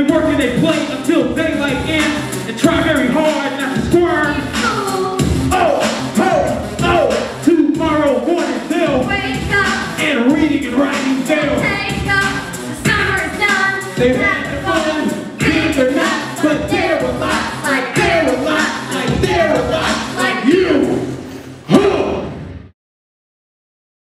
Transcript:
They work and they play until daylight ends and try very hard not to squirm. Oh, oh, oh, tomorrow morning they'll wake up and reading and writing they'll take up. The summer's done. They had the fun, big or not, but they're alive, like they're alive, like they're alive.